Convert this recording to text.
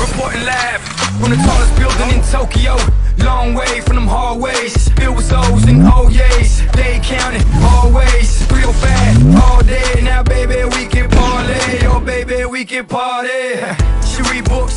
Reporting live from the tallest building in Tokyo. Long way from them hallways. Filled with O's and oh, O's. They we party. She read books.